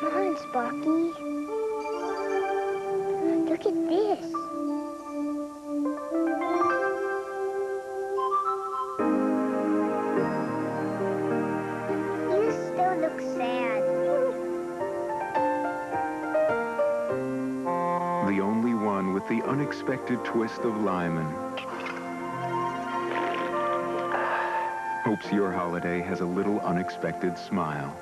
Come on, Sparky. Look at this. You still look sad. The only one with the unexpected twist of Lyman. Hopes your holiday has a little unexpected smile.